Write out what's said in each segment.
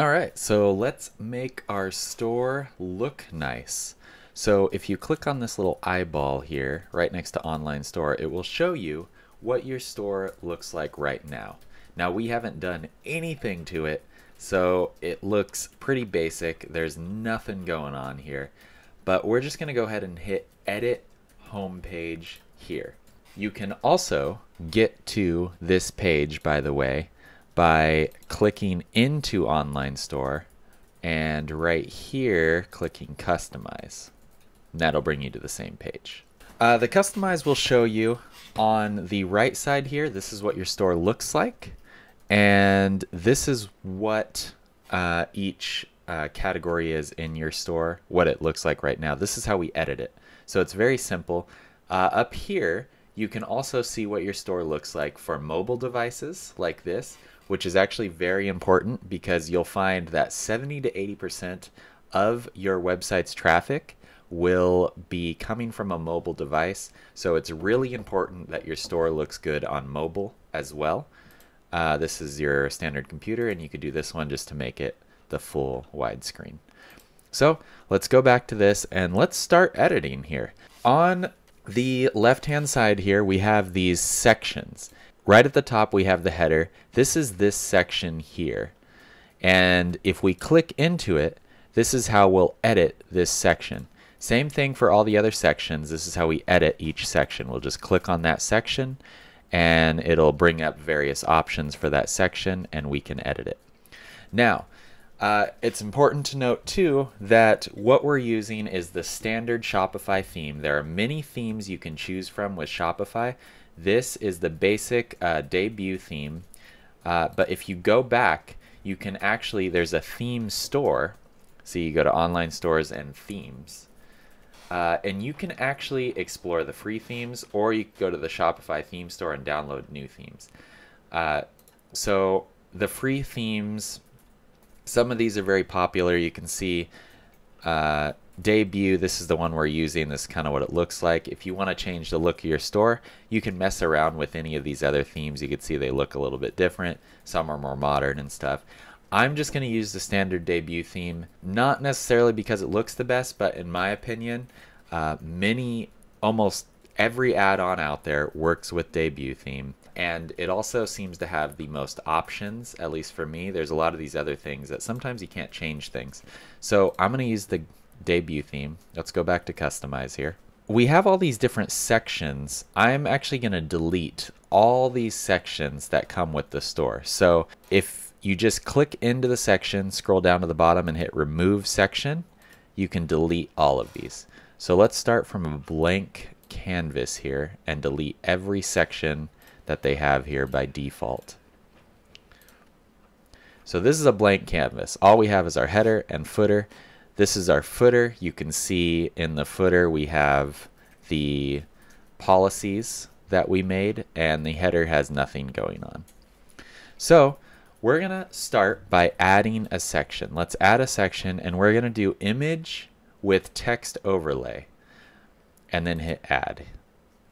All right, so let's make our store look nice. So if you click on this little eyeball here, right next to online store, it will show you what your store looks like right now. Now we haven't done anything to it, so it looks pretty basic. There's nothing going on here, but we're just gonna go ahead and hit edit homepage here. You can also get to this page, by the way, by clicking into online store and right here clicking customize. And that'll bring you to the same page. Uh, the customize will show you on the right side here, this is what your store looks like. And this is what uh, each uh, category is in your store, what it looks like right now. This is how we edit it. So it's very simple. Uh, up here, you can also see what your store looks like for mobile devices like this, which is actually very important because you'll find that 70 to 80% of your website's traffic will be coming from a mobile device. So it's really important that your store looks good on mobile as well. Uh, this is your standard computer, and you could do this one just to make it the full widescreen. So let's go back to this and let's start editing here. On the left hand side here, we have these sections. Right at the top, we have the header. This is this section here. And if we click into it, this is how we'll edit this section. Same thing for all the other sections. This is how we edit each section. We'll just click on that section and it'll bring up various options for that section and we can edit it. Now, uh, it's important to note too that what we're using is the standard Shopify theme. There are many themes you can choose from with Shopify. This is the basic uh, debut theme, uh, but if you go back, you can actually, there's a theme store. So you go to online stores and themes. Uh, and you can actually explore the free themes, or you can go to the Shopify theme store and download new themes. Uh, so the free themes, some of these are very popular. You can see uh, debut. This is the one we're using. This is kind of what it looks like. If you want to change the look of your store, you can mess around with any of these other themes. You can see they look a little bit different. Some are more modern and stuff. I'm just going to use the standard debut theme, not necessarily because it looks the best, but in my opinion, uh, many, almost every add-on out there works with debut theme. And it also seems to have the most options, at least for me. There's a lot of these other things that sometimes you can't change things. So I'm going to use the debut theme. Let's go back to customize here. We have all these different sections. I'm actually going to delete all these sections that come with the store. So if you just click into the section, scroll down to the bottom and hit remove section, you can delete all of these. So let's start from a blank canvas here and delete every section that they have here by default. So this is a blank canvas. All we have is our header and footer. This is our footer. You can see in the footer we have the policies that we made and the header has nothing going on. So we're going to start by adding a section. Let's add a section and we're going to do image with text overlay and then hit add.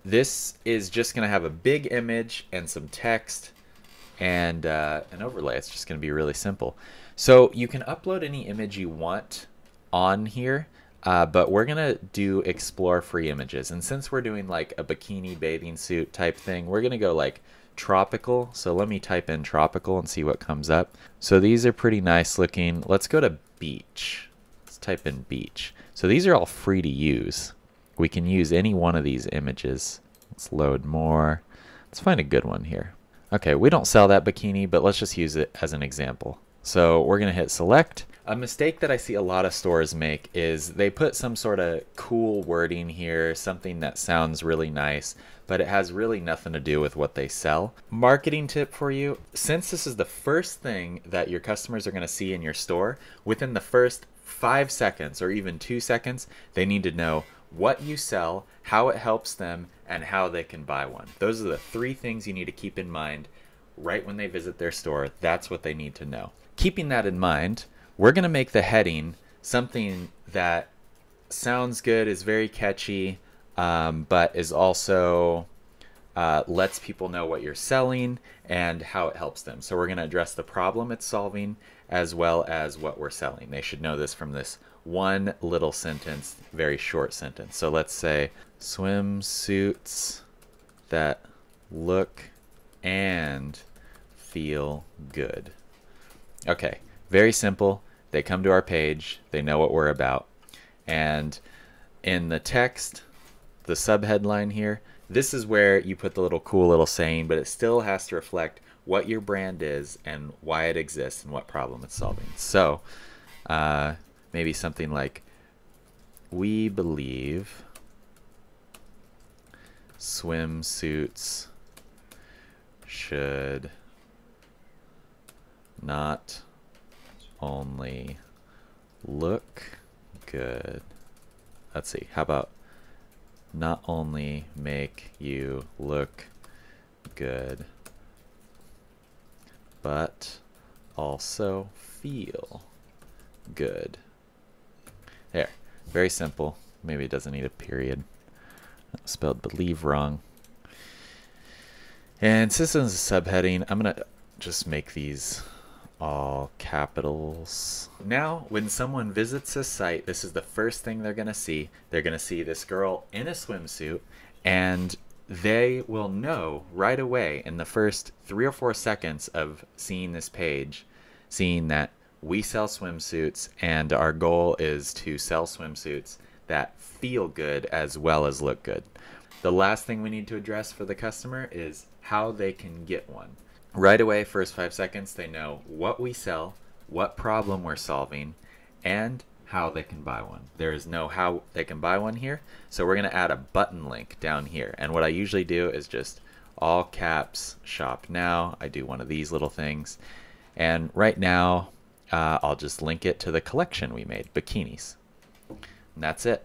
This is just going to have a big image and some text and uh, an overlay. It's just going to be really simple. So you can upload any image you want on here, uh, but we're going to do explore free images. And since we're doing like a bikini bathing suit type thing, we're going to go like tropical. So let me type in tropical and see what comes up. So these are pretty nice looking. Let's go to beach. Let's type in beach. So these are all free to use. We can use any one of these images. Let's load more. Let's find a good one here. Okay, we don't sell that bikini, but let's just use it as an example. So we're going to hit select. A mistake that I see a lot of stores make is they put some sort of cool wording here, something that sounds really nice, but it has really nothing to do with what they sell. Marketing tip for you since this is the first thing that your customers are going to see in your store, within the first five seconds or even two seconds, they need to know what you sell, how it helps them, and how they can buy one. Those are the three things you need to keep in mind right when they visit their store. That's what they need to know. Keeping that in mind, we're going to make the heading something that sounds good, is very catchy, um, but is also uh, lets people know what you're selling and how it helps them. So we're going to address the problem it's solving as well as what we're selling. They should know this from this one little sentence, very short sentence. So let's say swimsuits that look and feel good. Okay, very simple. They come to our page, they know what we're about. And in the text, the subheadline here, this is where you put the little cool little saying, but it still has to reflect what your brand is and why it exists and what problem it's solving. So uh, maybe something like, we believe swimsuits should not only look good. Let's see. How about not only make you look good, but also feel good. Very simple. Maybe it doesn't need a period. Spelled believe wrong. And a subheading, I'm going to just make these all capitals. Now, when someone visits a site, this is the first thing they're going to see. They're going to see this girl in a swimsuit, and they will know right away in the first three or four seconds of seeing this page, seeing that we sell swimsuits, and our goal is to sell swimsuits that feel good as well as look good. The last thing we need to address for the customer is how they can get one right away, first five seconds, they know what we sell, what problem we're solving, and how they can buy one. There is no how they can buy one here, so we're going to add a button link down here. And what I usually do is just all caps shop now. I do one of these little things. And right now, uh, I'll just link it to the collection we made, bikinis. And that's it.